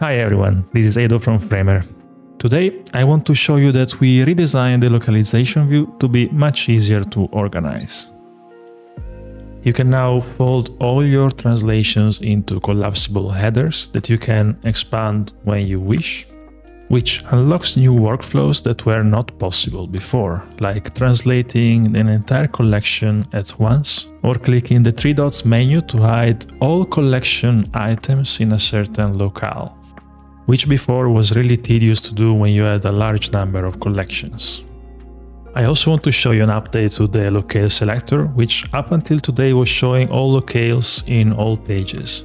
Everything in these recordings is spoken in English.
Hi everyone, this is Edo from Framer. Today I want to show you that we redesigned the localization view to be much easier to organize. You can now fold all your translations into collapsible headers that you can expand when you wish, which unlocks new workflows that were not possible before, like translating an entire collection at once or clicking the three dots menu to hide all collection items in a certain locale which before was really tedious to do when you had a large number of collections. I also want to show you an update to the locale selector, which up until today was showing all locales in all pages.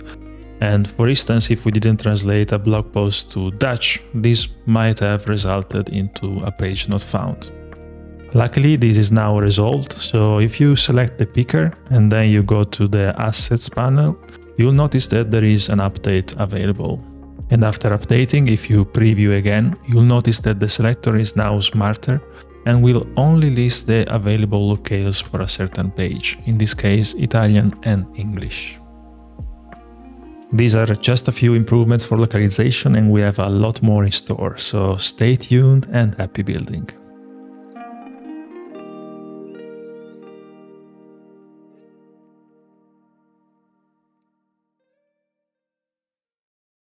And for instance, if we didn't translate a blog post to Dutch, this might have resulted into a page not found. Luckily, this is now resolved, so if you select the picker and then you go to the Assets panel, you'll notice that there is an update available. And after updating, if you preview again, you'll notice that the selector is now smarter and will only list the available locales for a certain page, in this case Italian and English. These are just a few improvements for localization and we have a lot more in store, so stay tuned and happy building.